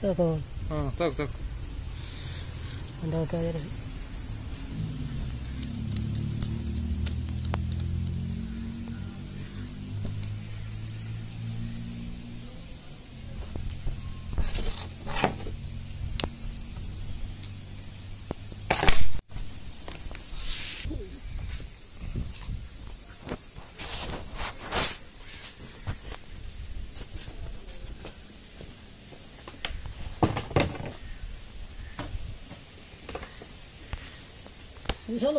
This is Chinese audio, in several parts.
Takut. Ah, takut, takut. Anda udah ada. 你算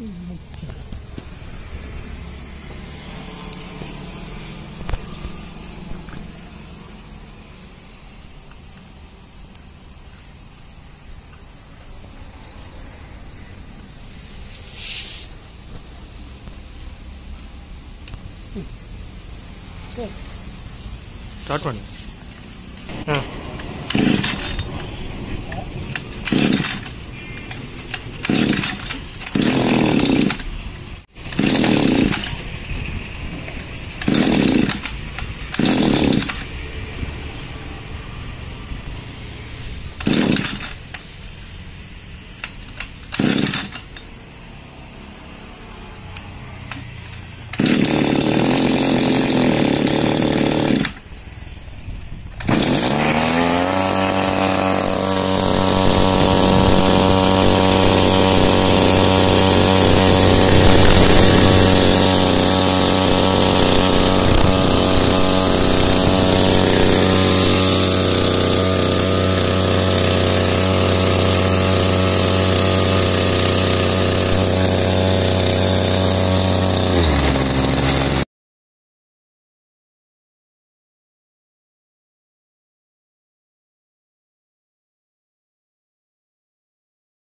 嗯。start hmm. పండి hmm.